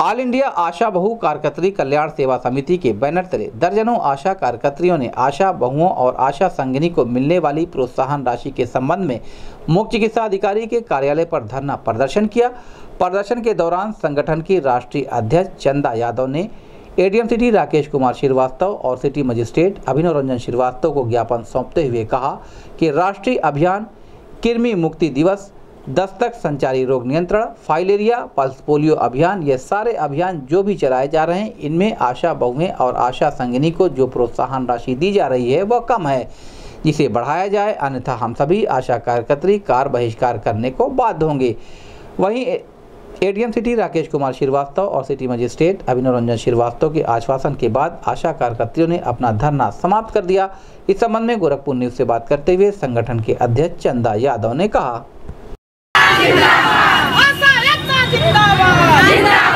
All India आशा बहु कार्यकर्त्री कल्याण सेवा समिति के बैनर तले दर्जनों आशा कार्यकर्त्रियों ने आशा बहुओं और आशा संगनी को मिलने वाली प्रोत्साहन राशि के संबंध में मुख्य चिकित्सा अधिकारी के कार्यालय पर धरना प्रदर्शन किया। प्रदर्शन के दौरान संगठन की राष्ट्रीय अध्यक्ष चंदा यादव ने एडीएम सिटी राकेश कुमार श्रीवास्तव और सिटी मजिस्ट्रेट अभिनव रंजन श्रीवास्तव को ज्ञापन सौंपते हुए कहा कि राष्ट्रीय अभियान किरमी मुक्ति दिवस दस्तक, संचारी रोग नियंत्रण, फाइलेरिया, पल्स पोलियो अभियान, ये सारे अभियान जो भी चलाए जा रहे हैं, इनमें आशा बहुएँ और आशा संगिनी को जो प्रोत्साहन राशि दी जा रही है, वह कम है। जिसे बढ़ाया जाए, अन्यथा हम सभी आशा कार्यकर्त्री कार बहिष्कार करने को बाध्य होंगे। वहीं एडीएम सिटी राकेश कुमार श्रीवास्तव और सिटी मजिस्ट्रेट अभिनव रंजन श्रीवास्तव के आश्वासन के बाद आशा कार्यकर्तियों ने अपना धरना समाप्त कर दिया। इस संबंध में गोरखपुर न्यूज़ से बात करते हुए संगठन के अध्यक्ष चंदा यादव ने कहा। जिंदाबाद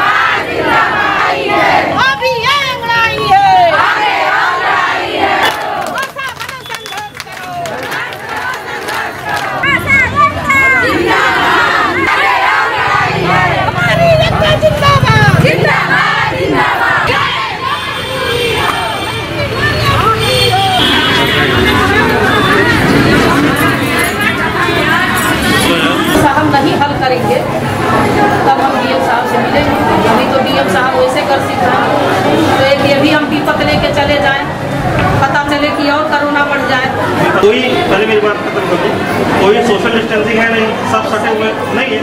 कोई पहले मेरी बात खत्म कर दूँ। कोई सोशल डिस्टेंसिंग है नहीं सब सटे हुए नहीं है।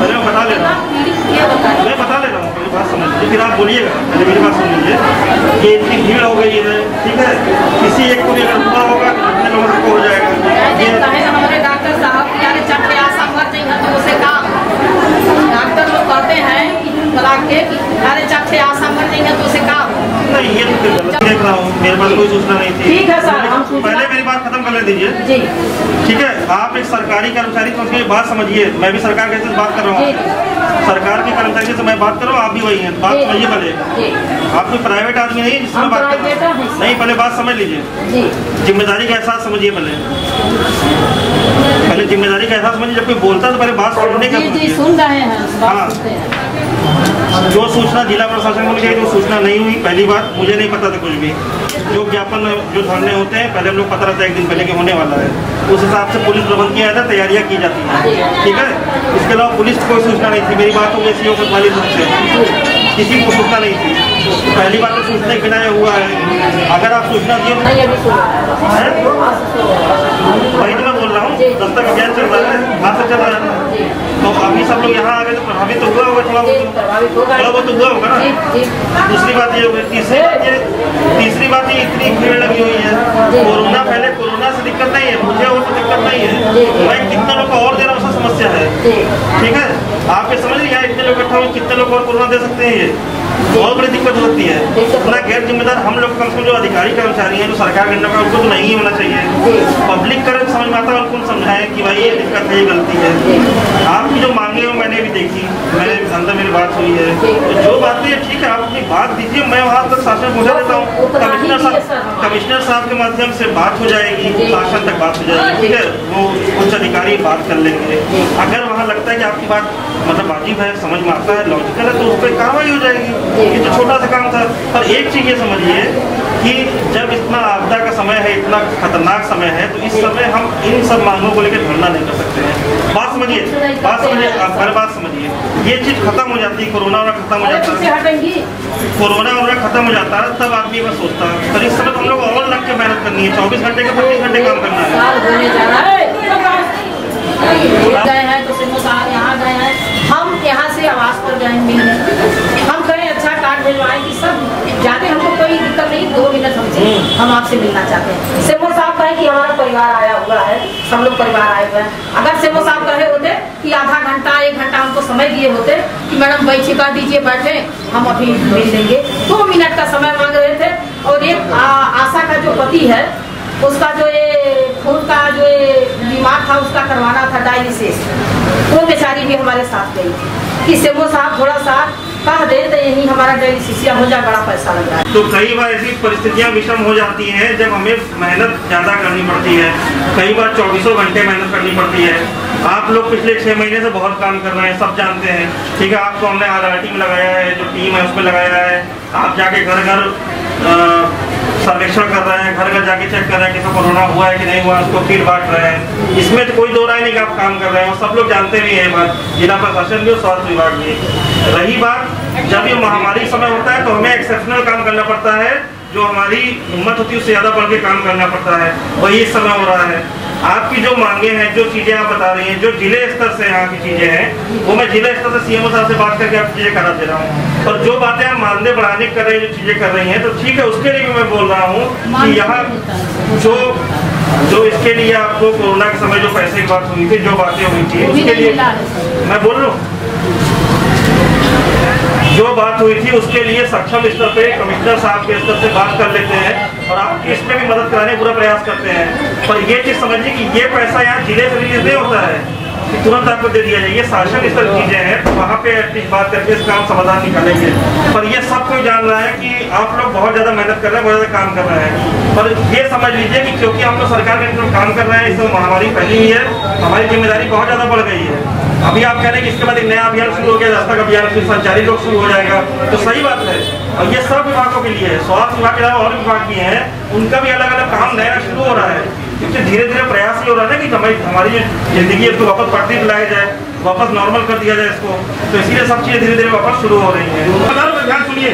पहले मैं बता ले रहा हूँ। मैं बता ले रहा हूँ मेरी बात समझ लीजिए। फिर आप बोलिएगा पहले मेरी बात सुन लीजिए कि इतनी भीड़ हो गई है ठीक है? किसी एक को भी अगर हुआ होगा तो कितने लोगों को हो जाएगा। ये ये कहे हमारे डॉक्टर साहब यार चट्टे आशा मर जाएँगे तो उसे काम। डॉक्टर लोग कहते हैं कि बुला के अरे चट्टे आशा मर जाएँगे तो उसे काम। नहीं ये तो देख रहा हूँ। मेरे पास कोई सूचना नहीं थी। ठीक है सर, पहले मेरी बात खत्म कर ले दीजिए। ठीक है? आप एक सरकारी कर्मचारी तो उसकी बात समझिए। मैं भी सरकार के से बात कर रहा हूँ। सरकार के कर्मचारी से मैं बात कर रहा हूँ आप भी वही हैं। बात समझिए पहले। आप कोई प्राइवेट आदमी नहीं जिससे बात कर नहीं पहले बात समझ लीजिए। ज़िम्मेदारी का एहसास समझिए पहले। पहले ज़िम्मेदारी का एहसास समझिए। जब कोई बोलता है तो पहले बात सुनने का जी जी सोचिए। सुन रहे हैं जो सूचना जिला प्रशासन को मिली वो सूचना नहीं हुई पहली बात मुझे नहीं पता था कुछ भी। जो ज्ञापन जो धरने होते हैं पहले हम लोग पता रहता है एक दिन पहले कि होने वाला है। उस हिसाब से पुलिस प्रबंध किया जाता है तैयारियाँ की जाती हैं। ठीक है? इसके अलावा पुलिस को कोई सूचना नहीं थी। मेरी बात हो गई सी कोतवाली से। किसी को सूचना नहीं थी। पहली बार तो सूचना के बिना हुआ है। अगर आप सूचना दिए सुन। वही तो मैं बोल रहा हूँ। दस्तक अभियान चल रहा है। कहाँ से चल रहा है। तो अभी सब लोग यहाँ आ गए तो प्रभावित तो हुआ होगा थोड़ा बहुत। थोड़ा बहुत तो हुआ होगा ना? दूसरी बात ये होगी तीसरी बात ये तीसरी बात ये इतनी भीड़ लगी हुई है। कोरोना पहले कोरोना से दिक्कत नहीं है मुझे और तो दिक्कत नहीं है। भाई कितने लोग को और दे देना उससे समस्या है। ठीक है? आप ये समझ लिया हैं इतने लोग इकट्ठा हुए कितने लोग और कोरोना दे सकते हैं ये? बहुत बड़ी दिक्कत होती है। इतना गैर जिम्मेदार हम लोग कम से कम जो अधिकारी कर्मचारी हैं, जो सरकार के अंडर का उनको तो नहीं होना चाहिए। पब्लिक कर समझ में आता है उनको समझाए कि भाई ये दिक्कत है, ये गलती है। आपकी जो मांगे हो मैंने भी देखी। मैंने अंदर मेरी बात हुई है। तो जो बात है ठीक है आप अपनी बात दीजिए मैं वहाँ तक शासन पहुँचा देता हूँ। कमिश्नर साहब कमिश्नर साहब के माध्यम से बात हो जाएगी शासन तक बात हो जाएगी ठीक है? वो उच्च अधिकारी बात कर लेंगे। अगर वहाँ लगता है कि आपकी बात मतलब वाजिब है समझ में आता है लॉजिकल है तो उस पर कार्रवाई हो जाएगी। ये तो छोटा सा काम था। पर एक चीज़ ये समझिए कि जब इतना आपदा का समय है इतना खतरनाक समय है तो इस समय हम इन सब मांगों को लेकर धरना नहीं कर सकते हैं। बात समझिए बात समझिए आप हर बात समझिए। ये चीज़ खत्म हो जाती है कोरोना वाला खत्म हो जाता है। कोरोना वाला खत्म हो जाता है तब आदमी बस सोचता है पर इस समय तो हम लोग और लग के मेहनत करनी है चौबीस घंटे के पच्चीस घंटे काम करना है साल होने जा रहा है गए हैं तो सिमो साहब यहाँ गए हैं हम यहाँ से आवास पर गए मिलने हम कहें अच्छा कार्ड भिजवाएँ कि सब ज़्यादा हमको कोई दिक्कत नहीं दो मिनट हमसे हम आपसे मिलना चाहते हैं। सिमो साहब कहे कि हमारा परिवार आया हुआ है, सब लोग परिवार आए हुए हैं। अगर सिमो साहब कहे होते कि आधा घंटा, एक घंटा हमको समय दिए होते कि मैडम बैठिए कह दीजिए, बैठे हम अभी मिल लेंगे। दो तो मिनट का समय मांग रहे थे और एक आशा का जो पति है, उसका जो ये खून का जो ये बीमार था, उसका करवाना था डायलिसिस वो बेचारी भी हमारे साथ गई थी। कि सेमो साहब थोड़ा सा कह दे तो यही हमारा डायलिसिसिया हो जाए, बड़ा पैसा लग रहा है। तो कई बार ऐसी परिस्थितियाँ विषम हो जाती हैं, जब हमें मेहनत ज़्यादा करनी पड़ती है। कई बार चौबीसों घंटे मेहनत करनी पड़ती है। आप लोग पिछले छह महीने से बहुत काम कर रहे हैं, सब जानते हैं। ठीक है, आपको हमने आर आर में लगाया है, जो टीम है, उसमें लगाया है। आप जाके घर घर सर्वेक्षण कर रहे हैं, घर घर जाके चेक कर रहे हैं किसी कोरोना हुआ है कि नहीं हुआ उसको फिर बांट रहे हैं। इसमें तो कोई दो राय नहीं कि आप काम कर रहे हैं, और सब लोग जानते भी हैं बात। जिला प्रशासन भी और स्वास्थ्य विभाग भी। रही बात, जब ये महामारी समय होता है तो हमें एक्सेप्शनल काम करना पड़ता है, जो हमारी हिम्मत होती है, उससे ज़्यादा बढ़ के काम करना पड़ता है। वही इस समय हो रहा है। आपकी जो मांगे हैं जो चीज़ें आप बता रही हैं जो ज़िले स्तर से यहाँ की चीज़ें हैं वो मैं जिला स्तर से सीएमओ साहब से बात करके आप चीज़ें करा दे रहा हूँ। और जो बातें आप मानदेय बढ़ाने कर रहे हैं जो चीज़ें कर रही हैं तो ठीक है उसके लिए भी मैं बोल रहा हूँ की यहाँ जो जो इसके लिए आपको कोरोना के समय जो पैसे की बात हुई थी जो बातें हुई थी उसके लिए मैं बोल रहा हूँ। जो बात हुई थी उसके लिए सक्षम स्तर पे कमिश्नर साहब के स्तर से बात कर लेते हैं और आपकी इसमें भी मदद कराने पूरा प्रयास करते हैं। पर ये चीज़ समझिए कि ये पैसा यहाँ ज़िले से रिलीज़ नहीं होता है कि तुरंत आपको दे दिया जाए। ये शासन स्तर चीज़ें हैं वहाँ पे बात करके इसका हम समाधान निकालेंगे। पर ये सब कोई जान रहा है कि आप लोग बहुत ज़्यादा मेहनत कर रहे हैं, बहुत ज़्यादा काम कर रहे हैं। पर ये समझ लीजिए कि क्योंकि हम लोग सरकार के काम कर रहे हैं, इसमें महामारी फैली हुई है, हमारी ज़िम्मेदारी बहुत ज़्यादा बढ़ गई है। अभी आप कह रहे हैं कि इसके बाद एक नया अभियान शुरू हो गया दस्तक अभियान फिर संचारी रोग शुरू हो जाएगा तो सही बात है। और ये सब विभागों के लिए है। स्वास्थ्य विभाग के अलावा और विभाग भी हैं, उनका भी अलग अलग काम नया शुरू हो रहा है। क्योंकि धीरे धीरे प्रयास ये हो रहा है ना कि हमारी ज़िंदगी है तो वापस पटरी लाया जाए। वापस नॉर्मल कर दिया जाए इसको तो इसीलिए सब चीज़ें धीरे धीरे वापस शुरू हो रही है। अगर ध्यान सुनिए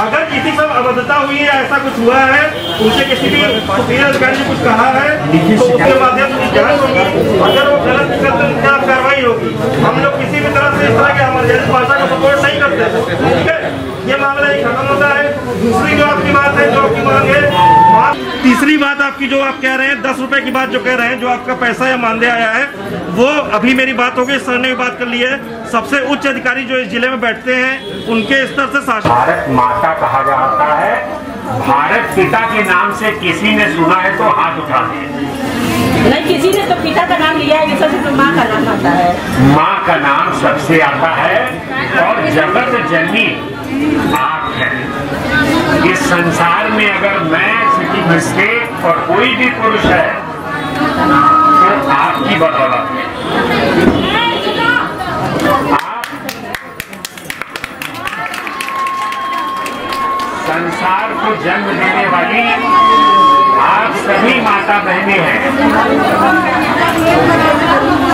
अगर किसी सब अबद्धता हुई है ऐसा कुछ हुआ है उनसे किसी भी अधिकारी ने कुछ कहा है तो उसके माध्यम से जाँच होगी। अगर वो गलत निकल तो उनके कार्रवाई होगी। हम लोग किसी भी तरह से इस तरह के इमरजेंसी भाषा का सपोर्ट नहीं करते ठीक है? ये मामला ही खत्म होता है। दूसरी जो आपकी बात है जो आपकी मांग है तीसरी बात आपकी जो आप कह रहे हैं दस रुपए की बात जो कह रहे हैं जो आपका पैसा या मानदेय आया है वो अभी मेरी बात हो गई सर ने भी बात कर ली है। सबसे उच्च अधिकारी जो इस ज़िले में बैठते हैं उनके स्तर से शासन भारत माता कहा जाता है भारत पिता के नाम से किसी ने सुना है तो हाथ उठा दे। नहीं किसी ने तो पिता का नाम लिया है जिससे सिर्फ़ माँ का नाम आता है। माँ का नाम सबसे आता है और जगत जननी आप है। इस संसार में अगर मैं सिटी मिस्टेक और कोई भी पुरुष है तो आपकी बदौलत है। आप संसार को जन्म देने वाली आप सभी माता बहनें हैं।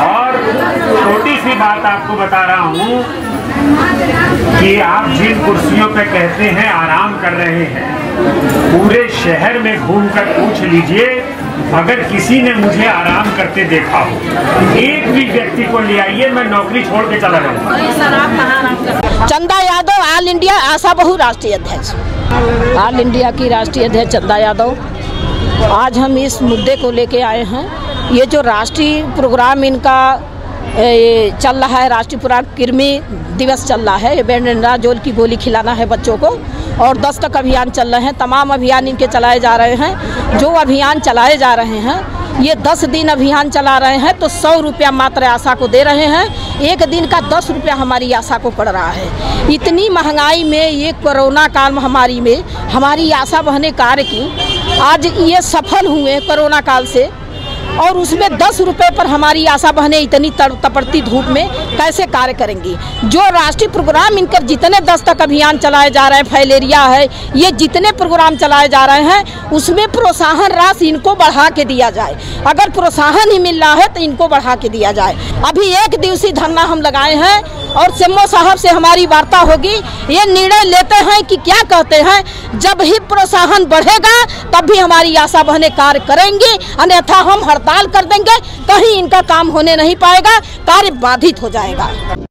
और छोटी सी बात आपको बता रहा हूँ कि आप जिन कुर्सियों पे कहते हैं आराम कर रहे हैं पूरे शहर में घूमकर पूछ लीजिए अगर किसी ने मुझे आराम करते देखा हो। एक भी व्यक्ति को ले आइए मैं नौकरी छोड़ के चला जाऊँगा। चंदा यादव ऑल इंडिया आशा बहु राष्ट्रीय अध्यक्ष। ऑल इंडिया की राष्ट्रीय अध्यक्ष चंदा यादव। आज हम इस मुद्दे को लेके आए हैं। ये जो राष्ट्रीय प्रोग्राम इनका चल रहा है राष्ट्रीय पुराण कृमि दिवस चल रहा है। बेंडाजोल की गोली खिलाना है बच्चों को। और दस्तक अभियान चल रहे हैं। तमाम अभियान इनके चलाए जा रहे हैं। जो अभियान चलाए जा रहे हैं, ये दस दिन अभियान चला रहे हैं तो सौ रुपया मात्र आशा को दे रहे हैं। एक दिन का दस रुपया हमारी आशा को पड़ रहा है। इतनी महँगाई में ये कोरोना काल महामारी में हमारी आशा बहने कार्य की, आज ये सफल हुए कोरोना काल से। और उसमें दस रुपये पर हमारी आशा बहने इतनी तपड़ती धूप में कैसे कार्य करेंगी। जो राष्ट्रीय प्रोग्राम इनकर जितने दस्तक अभियान चलाए जा रहे हैं, फैलेरिया है, ये जितने प्रोग्राम चलाए जा रहे हैं, उसमें प्रोत्साहन राशि इनको बढ़ा के दिया जाए। अगर प्रोत्साहन ही मिल रहा है तो इनको बढ़ा के दिया जाए। अभी एक दिवसीय धरना हम लगाए हैं और सिम्मो साहब से हमारी वार्ता होगी। ये निर्णय लेते हैं कि क्या कहते हैं। जब ही प्रोत्साहन बढ़ेगा, तब भी हमारी आशा बहने कार्य करेंगी। अन्यथा हम हड़ताल कर देंगे। कहीं इनका काम होने नहीं पाएगा। कार्य बाधित हो जाएगा। này bạn